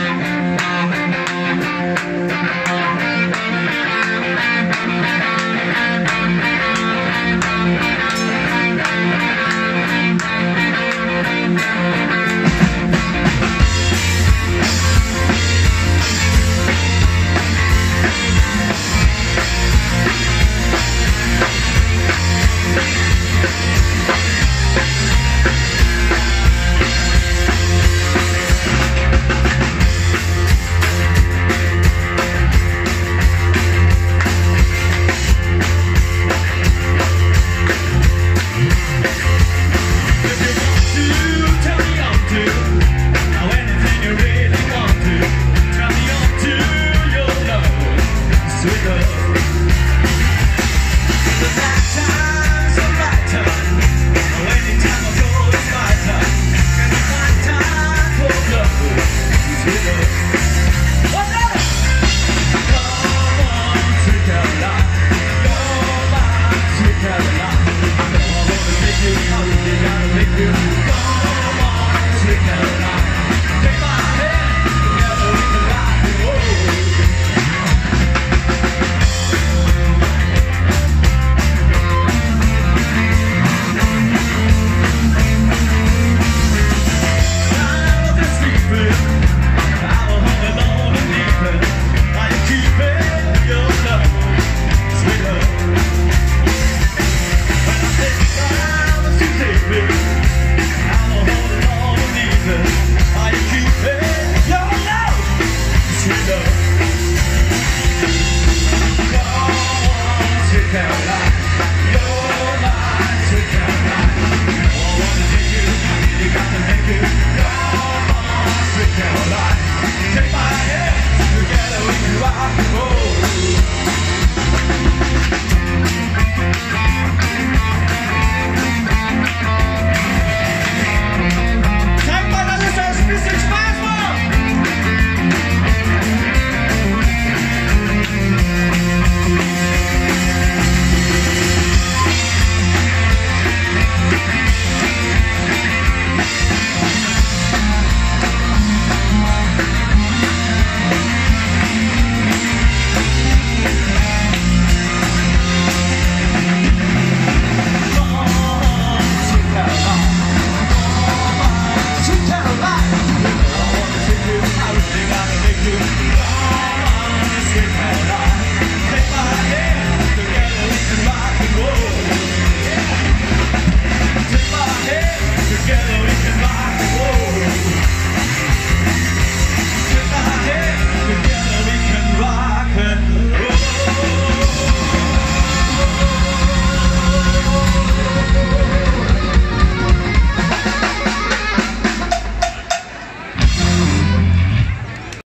Thank Take out Sweet lot. count.